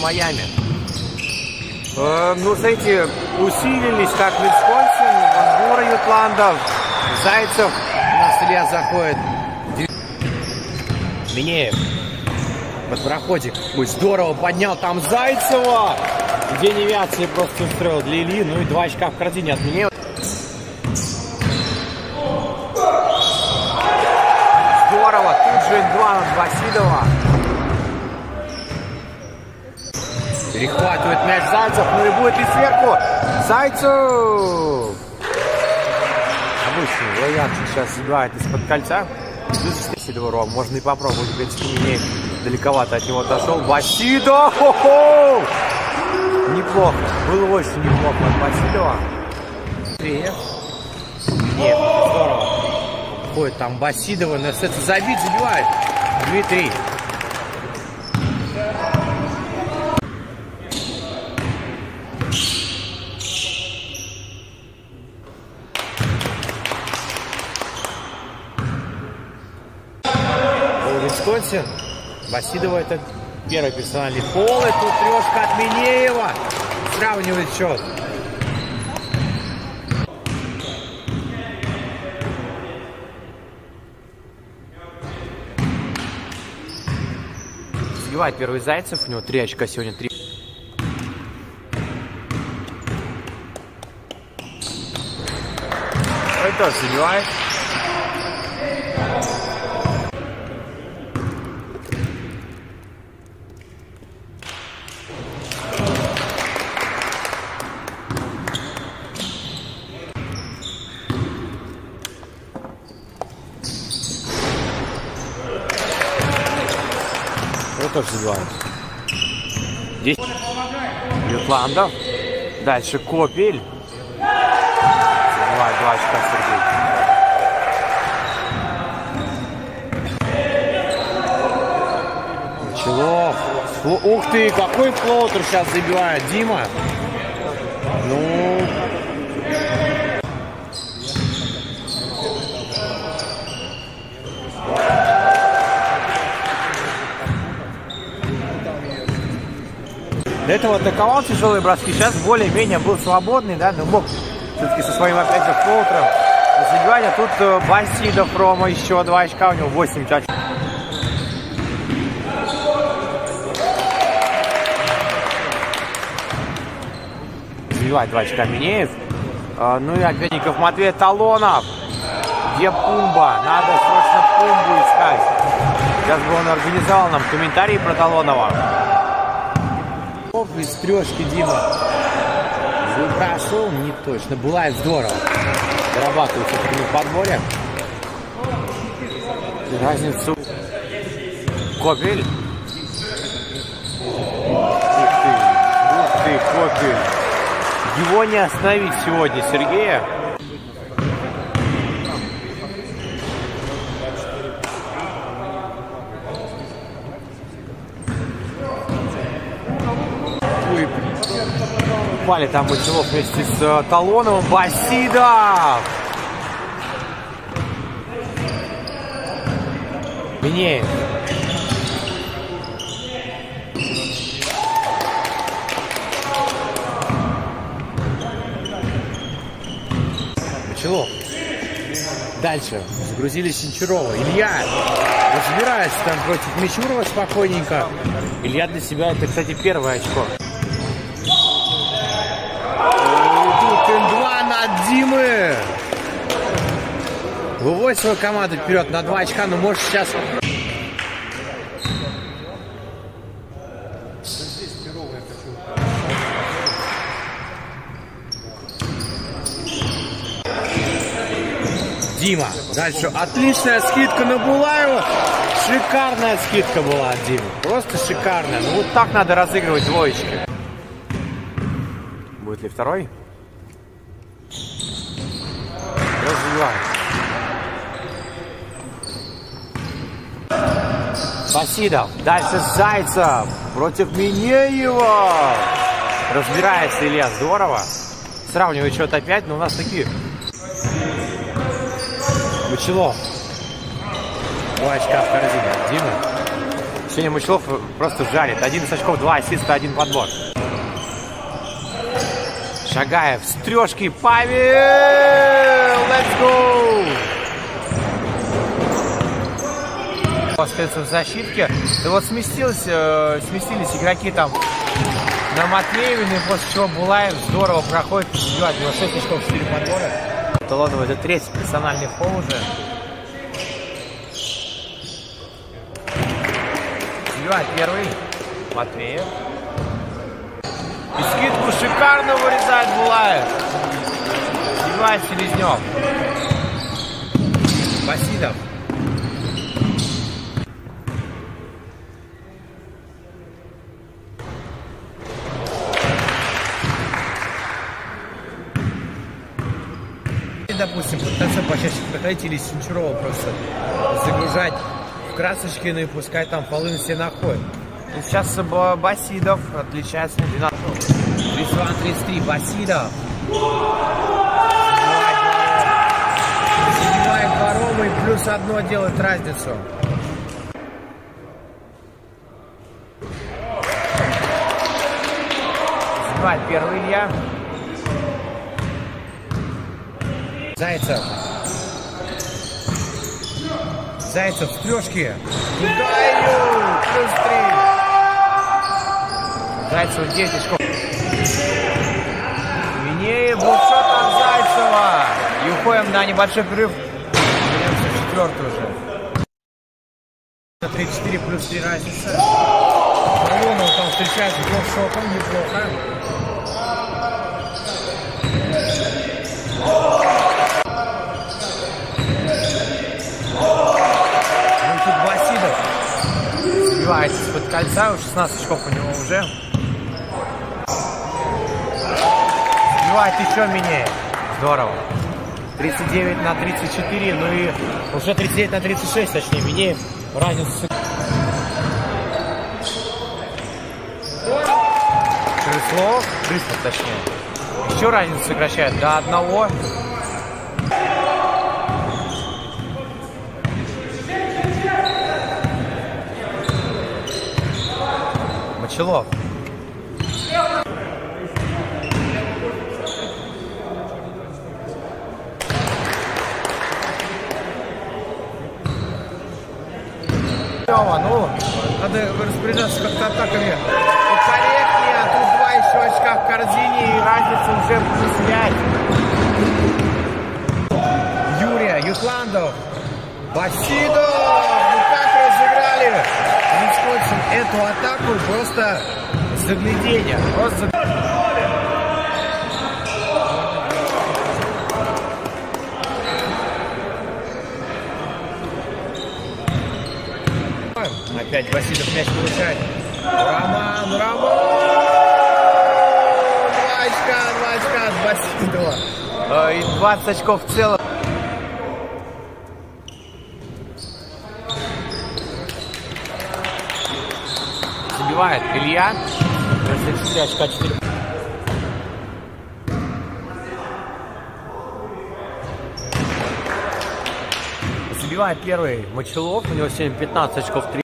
Майами. Э, ну, смотрите, усилились как Висконсин, Вангура, Ютландов, Зайцев. Нас Илья заходит. Минеев. Под проходик. Ой, здорово поднял там Зайцева. День авиации просто устроил для Ильи. Ну и два очка в корзине от Минеева. Здорово. Тут же два от Васидова. Перехватывает мяч Зайцев. Ну и будет ли сверху? Зайцев! Обычный вариант сейчас забивает из-под кольца. Сидорова. Можно и попробовать. В принципе, не далековато от него отошел. Васидов! Хо-хо! Неплохо. Было очень неплохо от Васидова. Нет, здорово. Ходит там Басидова, но это забить, забивает. Дмитрий. Висконсин. Васидова это первый персональный фол. И тут трешка от Минеева. Сравнивает счет. Сбивает первый Зайцев. У него три очка сегодня. Три. Тоже забивает. Тоже забивают. Здесь Ютландов. Дальше Копель. Забивает два очка Сергей. Мочелов. Фло- Ух ты, какой флоутер сейчас забивает Дима. Ну, До этого атаковал тяжелые броски, сейчас более-менее был свободный, да, но мог все-таки со своим опять же флоутером забивать, а тут э, Басидов Рома еще два очка, у него 8 очков. Забивает два очка Минеев. А, ну и опятников Матвей Талонов. Где Пумба? Надо срочно Пумбу искать. Сейчас бы он организовал нам комментарий про Талонова. Из трешки Дима. Прошел не точно. Булаев здорово. Дорабатывает в подборе. Разницу. Копель. Ух ты. Ух ты, Копель. Его не остановить сегодня, Сергея. Ой, Упали там Мочелов вместе с э, Талоновым. Басидов! Минеев. Мочелов. Дальше. Загрузили Синчарова. Илья разбирается там против Мичурова спокойненько. Илья для себя это, кстати, первое очко. И тут М2 над Димы. Выводит свою команду вперед на 2 очка, но может сейчас... Дима. Дальше отличная скидка на Булаева. Шикарная скидка была от Димы. Просто шикарная. Ну вот так надо разыгрывать двоечки. Будет ли второй? Развивает. Басидов. Дальше Зайцев. Против Минеева. Разбирается Илья здорово. Сравнивает счет опять, но у нас такие Мочелов. Два очка в корзине от Димы. Сегодня Мочелов просто жарит. 11 очков, 2 ассиста, 1 подбор. Шагаев с трешки. Павел! Let's go! Остается в защитке. И вот сместились, э, сместились игроки там на Матвеевине, после чего Булаев здорово проходит, забивает. У него 6 очков, 4 подбора. Талонов это третий персональный фол уже. Забивает первый. Матвеев. И скидку шикарно вырезает Булаев. Забивает Селезнев. Васидов. Допустим, пытаться почаще проходить или Синчурова просто загружать в красочки, ну и пускай там полы все находят. И сейчас Басидов отличается на 12. 32-33, Басидов. Забивает Ворома и плюс одно делает разницу. Забивает первый Илья. Зайцев. Зайцев в трешке. Даю! Плюс три. Зайцев 9 очков. Минеев, букшот от Зайцева. И уходим на небольшой перерыв. Вернемся в четвертую уже. 3-4 плюс 3 разница. Марлонов там встречается шоком неплохо. Забивает из-под кольца, 16 очков у него уже. Забивает еще менее. Здорово. 39 на 34, ну и уже 39 на 36, точнее, Минеев разницу. Крыслов, Крыслов точнее. Еще разницу сокращает до одного. Мочелов. Ну, надо распоряжаться как-то атаками покорректнее, а тут два еще очка в корзине и разница уже плюс 5. Юрия, Ютландов, Басидов, ну как разыграли Висконсин эту атаку просто заглядение, просто Опять Васильев мяч получает. Роман, Роман! Два очка, два очка от Васильева. И 20 очков в целом. Забивает Илья. 34 очка 4. Забивает первый Мочелов. У него сегодня 15 очков 3.